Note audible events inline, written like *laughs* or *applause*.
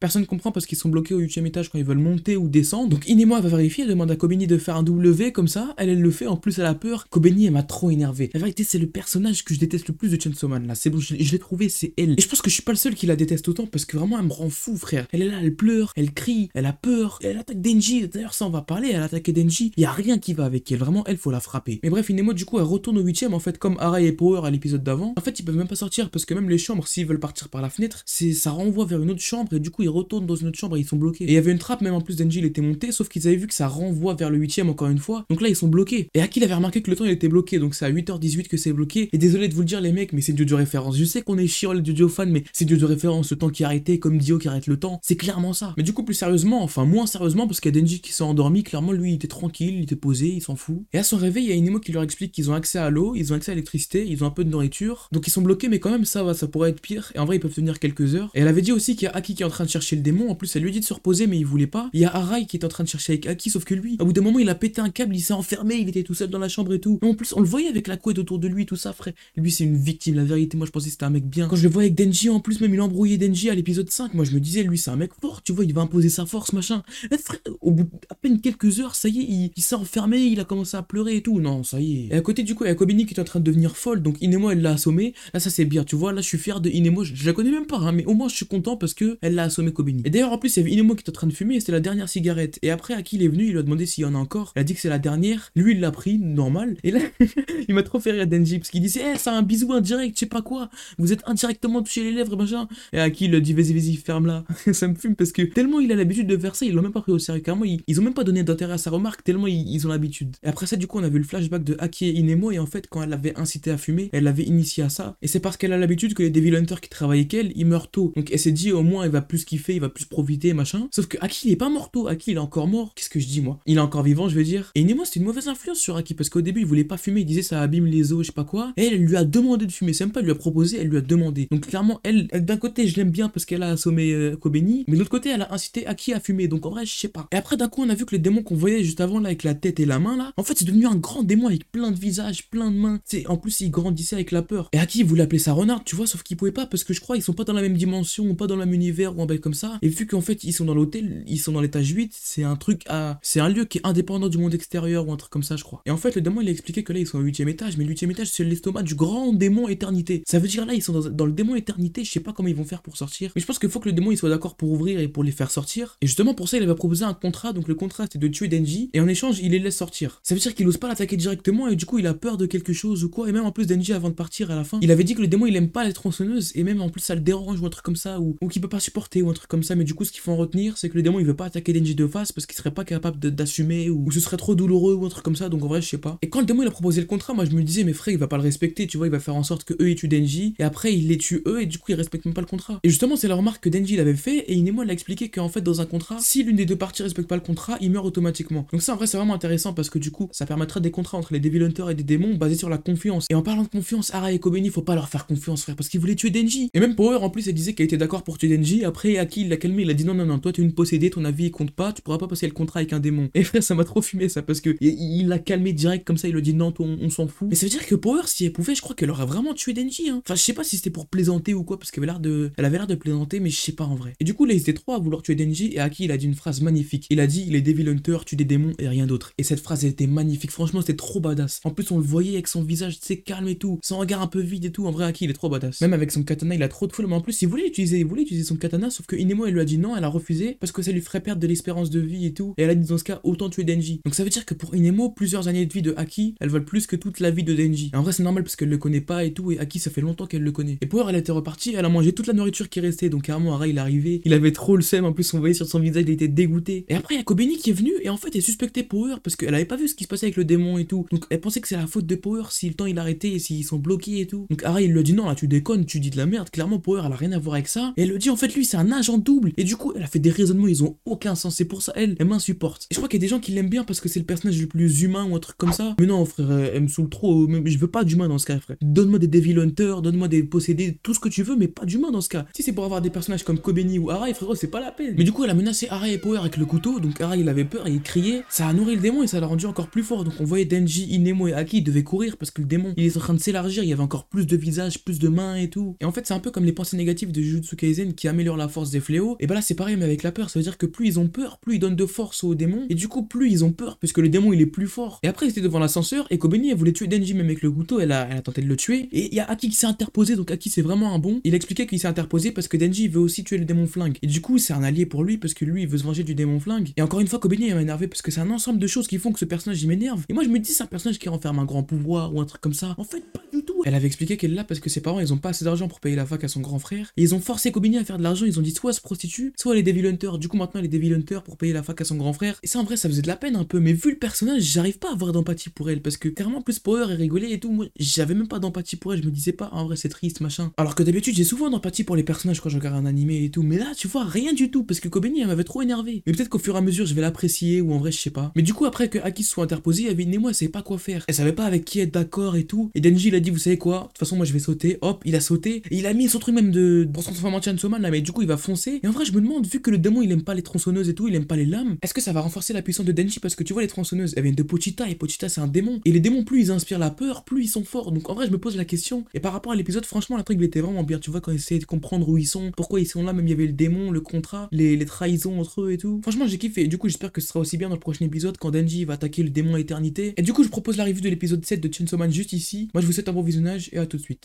Personne comprend parce qu'ils sont bloqués au 8 étage quand ils veulent monter ou descendre. Donc elle va vérifier, elle demande à Kobeni de faire un W comme ça. Elle, elle le fait, en plus elle a peur. Kobeni elle m'a trop énervé. La vérité c'est le personnage que je déteste le plus de Chainsaw Man là. C'est bon, je, l'ai trouvé, c'est elle. Et je pense que je suis pas le seul qui la déteste autant parce que vraiment elle me rend fou frère. Elle est là, elle pleure, elle crie, elle a peur, elle attaque Denji. D'ailleurs ça on va parler, elle attaque Denji. Il y a rien qui va avec elle, vraiment elle faut la frapper. Mais bref, Inemo du coup elle retourne au 8 en fait comme Arai et Power à l'épisode d'avant. En fait ils peuvent même pas sortir parce que même les chambres s'ils veulent partir par la fenêtre, ça renvoie vers une autre chambre et du coup ils retournent dans une autre chambre et ils sont bloqués. Et il y avait une trappe même en plus Denji il était monté sauf qu'ils avaient vu que ça renvoie vers le 8 encore une fois. Donc là ils sont bloqués. Et Aki il avait remarqué que le temps il était bloqué donc c'est à 8h18 que c'est bloqué. Et désolé de vous le dire les mecs mais c'est du de référence. Je sais qu'on est chiant les Dio fans mais c'est du de référence. Le temps qui a arrêté comme Dio qui arrête le temps. C'est clairement ça. Mais du coup plus sérieusement, enfin moins sérieusement parce qu'il y a Denji qui s'est endormi. Clairement lui il était tranquille, il était posé, il s'en fout. Et à son réveil il y a Inemo qui leur explique qu'ils ont accès à l'eau, ils ont accès à l'électricité, ils ont un peu de nourriture. Donc ils sont bloqués mais quand même ça va, ça pourrait être pire. Et en vrai ils peuvent tenir quelques heures. Et elle avait dit aussi qu'il y a Aki qui est en train de chercher le démon. En plus elle lui dit de se reposer mais il voulait pas. Il y a Arai qui est en train de chercher avec Aki sauf que lui, au bout d'un moment il a pété un câble, il s'est enfermé, il était tout seul dans la chambre et tout. Mais en plus on le voyait avec la couette autour de lui tout ça frère. Lui c'est une victime la vérité. Moi je pensais c'était un mec bien. Quand je le voyais avec Denji en plus même il embrouillait Denji à l'épisode 5. Moi je me disais lui c'est un mec fort, tu vois, il va imposer sa force machin. frère, au bout à peine quelques heures, ça y est, il, s'est enfermé, il a commencé à pleurer et tout. Non, ça y est. Et à côté du coup, il y a Kobini qui est en train de devenir folle, donc Inemo elle l'a assommé. Là ça c'est bien, tu vois, là je suis fier de Inemo, je, la connais même pas, hein, mais au moins je suis content parce que elle l'a assommé Et d'ailleurs en plus il y avait Inemo qui est en train de fumer et c'était la dernière cigarette. Et après à qui il est venu, il lui a demandé s'il y en a encore. Elle a dit que c'est la dernière. Lui il l'a pris, normal. Et là *laughs* il m'a trop fait rire Denji parce qu'il disait, eh, c'est un bisou indirect, je sais pas quoi. Vous êtes indirectement touché les lèvres, machin. Et à qui il a dit, vas-y, vas-y, ferme là. *laughs* ça me fume parce que tellement il a l'habitude de faire ça, ils l'ont même pas pris au sérieux. Carrément, ils, ont même pas donné d'intérêt à sa remarque, tellement ils, ont l'habitude. Et après ça, du coup, on a vu le flashback de Aki et Inemo, et en fait, quand elle l'avait incité à fumer, elle l'avait initié à ça. Et c'est parce qu'elle a l'habitude que les Devil Hunters qui travaillent avec elle, ils meurent tôt. Donc elle s'est dit, au moins, il va plus kiffer, il va plus profiter, machin. Sauf que Aki, il est pas mort tôt. Aki, il est encore mort. Qu'est-ce que je dis, moi? Il est encore vivant, je veux dire. Et Inemo, c'était une mauvaise influence sur Aki, parce qu'au début, il voulait pas fumer, il disait ça abîme les os, je sais pas quoi. Et elle, lui a demandé de fumer. C'est même pas lui a proposé, elle lui a demandé. Donc clairement, elle, d'un côté, je l'aime bien parce qu'elle a assommé euh, Kobeni, mais de l'autre côté, elle a incité Aki à fumer. Donc en vrai, je sais pas. Et après, d'un coup, on a vu que le démon qu'on voyait juste avant, là, avec la tête et la main, là, en fait, c'est devenu un grand démon avec plein de visages, plein de mains. C'est en plus, il grandissait avec la peur. Et Aki voulait appeler ça renard, tu vois, sauf qu'il pouvait pas parce que je crois ils sont pas dans la même dimension, ou pas dans le même univers ou un bel comme ça. Et vu qu'en fait, ils sont dans l'hôtel, ils sont dans l'étage 8, c'est un truc à. C'est un lieu qui est indépendant du monde extérieur ou un truc comme ça, je crois. Et en fait, le démon, il a expliqué que là, ils sont au 8 étage, mais le 8 étage, c'est l'estomac du grand démon éternité. Ça veut dire là, ils sont dans, le démon éternité, je sais pas comment ils vont faire pour sortir. Mais je pense qu'il faut que le démon il soit d'accord pour ouvrir et pour les faire sortir. Et justement, pour ça, il avait proposé un contrat. Donc le contrat, c'était de tuer Denji. Et en échange, il les laisse sortir. Ça veut dire qu'il ose pas l'attaquer directement et du coup, il a peur de quelque chose ou quoi. Et même en plus, Denji, avant de partir à la fin, il avait dit que le démon, il aime pas les tronçonneuses. Et même en plus, ça le dérange ou un truc comme ça. Ou, ou qu'il peut pas supporter ou truc comme ça. Mais du coup, ce qu'il faut en retenir, c'est que le démon, il veut pas attaquer Denji de face parce qu'il serait pas capable d'assumer ou, ce serait trop douloureux ou un truc comme ça. Donc en vrai, je sais pas. Et quand le démon, il a proposé le contrat, moi, je me disais, mais frère, il va pas le respecter. Tu vois, il va faire en sorte que eux, ils tuent Denji. Et après, il les tue eux. Et du coup, il respecte même pas le contrat. Et justement, c'est la remarque que Denji l'avait fait. Et Inemo l'a expliqué qu'en fait, dans un contrat, si l'une des deux parties respecte pas le contrat, il meurt automatiquement. Donc ça, en vrai, c'est vraiment intéressant parce que du coup, ça permettra des contrats entre les Devil Hunters et des démons basés sur la confiance. Et en parlant de confiance, Ara et Kobeni, faut pas leur faire confiance, frère, parce qu'ils voulaient tuer Denji. Et même Power, en plus, elle disait qu'elle était d'accord pour tuer Denji. Après, Aki, il l'a calmé, il a dit non, non, non, toi, tu es une possédée, ton avis, il compte pas, tu pourras pas passer le contrat avec un démon. Et frère, ça m'a trop fumé ça parce que il l'a calmé direct comme ça, il a dit non, toi, on, s'en fout. Mais ça veut dire que Power, si elle pouvait, je crois qu'elle aurait vraiment tué Denji. Hein. Enfin, je sais pas si c'était pour plaisanter ou quoi, parce qu'elle avait l'air de, elle avait l'air de plaisanter, mais je sais pas en vrai. Et du coup, là, ils étaient trois à vouloir tuer Denji et Aki, il a dit une phrase magnifique. Il a dit, les Devil Hunters tuent des démons et rien d'autre. Et cette phrase, elle était magnifique. Franchement, c'était trop badass. En plus, on le voyait avec son visage, sais, calme et tout, son regard un peu vide et tout. En vrai, Aki, il est trop badass. Même avec son katana, il a trop de foule. Mais en plus, il voulait utiliser, il voulait utiliser son katana, sauf Inemo, elle lui a dit non, elle a refusé parce que ça lui ferait perdre de l'espérance de vie et tout. Et elle a dit dans ce cas, autant tuer Denji. Donc ça veut dire que pour Inemo, plusieurs années de vie de Aki, elles valent plus que toute la vie de Denji. en vrai, c'est normal parce qu'elle le connaît pas et tout. Et Aki, ça fait longtemps qu'elle le connaît. Et Power, elle était repartie, elle a mangé toute la nourriture qui restait. Donc carrément, Ara, il est arrivé. Il avait trop le seum. En plus, on voyait sur son visage, il était dégoûté. Et après, il y a Kobeni qui est venu et en fait, elle suspectait Power parce qu'elle avait pas vu ce qui se passait avec le démon et tout. Donc elle pensait que c'est la faute de Power si le temps il a arrêté et s'ils sont bloqués et tout. Donc Ara, il lui a dit non, là tu déconnes, tu dis de la merde. Clairement, Power, elle a rien à voir avec ça. Et elle le dit en fait, lui, c'est un agent double. Et du coup, elle a fait des raisonnements, ils ont aucun sens. C'est pour ça, elle, elle m'insupporte. Et je crois qu'il y a des gens qui l'aiment bien parce que c'est le personnage le plus humain ou un truc comme ça. Mais non, frère, elle me saoule trop. Je veux pas d'humain dans ce cas, frère. Donne-moi des Devil Hunter, donne-moi des possédés, tout ce que tu veux, mais pas d'humain dans ce cas. Si c'est pour avoir des personnages comme Kobeni ou Ara, frérot, c'est pas la peine. Mais du coup, elle a menacé Ara et Power avec le couteau. Donc Ara, il avait peur et il criait. Ça a nourri le démon et ça l'a rendu encore plus fort. Donc on voyait Denji, Inemo et Aki devaient courir parce que le démon, il est en train de s'élargir. Il y avait encore plus de visages, plus de mains et tout. Et en fait, c'est un peu comme les pensées négatives de Jujutsu Kaisen qui améliorent la force des. Et bah là c'est pareil mais avec la peur, ça veut dire que plus ils ont peur, plus ils donnent de force aux démons. Et du coup plus ils ont peur puisque le démon il est plus fort. Et après ils étaient devant l'ascenseur et Kobeni elle voulait tuer Denji même avec le couteau, elle a, elle a tenté de le tuer. Et il y a Aki qui s'est interposé, donc Aki c'est vraiment un bon. Il expliquait qu'il s'est interposé parce que Denji veut aussi tuer le démon flingue. Et du coup c'est un allié pour lui parce que lui il veut se venger du démon flingue. Et encore une fois Kobeni elle m'a énervé parce que c'est un ensemble de choses qui font que ce personnage il m'énerve. Et moi je me dis c'est un personnage qui renferme un grand pouvoir ou un truc comme ça. En fait pas du tout. Elle avait expliqué qu'elle là parce que ses parents ils ont pas assez d'argent pour payer la fac à son grand frère. Et ils ont forcé Kobeni à faire de l'argent, ils ont dit soit elle se prostitue, soit elle est Devil Hunter. Du coup maintenant elle est Devil Hunter pour payer la fac à son grand frère. Et ça en vrai ça faisait de la peine un peu. Mais vu le personnage j'arrive pas à avoir d'empathie pour elle parce que carrément plus Power et rigoler et tout. Moi j'avais même pas d'empathie pour elle, je me disais pas en vrai c'est triste machin. Alors que d'habitude j'ai souvent d'empathie pour les personnages quand je regarde un animé et tout. Mais là tu vois rien du tout parce que Kobeni elle m'avait trop énervé. Mais peut-être qu'au fur et à mesure je vais l'apprécier ou en vrai je sais pas. Mais du coup après que Aki soit interposé, Yavin et moi elle savait pas quoi faire. Elle savait pas avec qui être d'accord et tout. Et Denji il dit vous savez quoi, de toute façon moi je vais sauter. Hop, il a sauté et il a mis son truc même de pour transformer en Chainsaw Man là, mais du coup il va foncer. Et en vrai je me demande vu que le démon il aime pas les tronçonneuses et tout, il aime pas les lames, est-ce que ça va renforcer la puissance de Denji? Parce que tu vois les tronçonneuses elles viennent de Pochita et Pochita c'est un démon. Et les démons plus ils inspirent la peur, plus ils sont forts. Donc en vrai je me pose la question. Et par rapport à l'épisode franchement il était vraiment bien. Tu vois quand ils essayaient de comprendre où ils sont, pourquoi ils sont là, même il y avait le démon, le contrat, les, les trahisons entre eux et tout. Franchement j'ai kiffé. Du coup j'espère que ce sera aussi bien dans le prochain épisode quand Denji va attaquer le démon éternité. Et du coup je propose la revue de l'épisode 7 de Chainsaw juste ici. Moi je vous souhaite un bon et à tout de suite.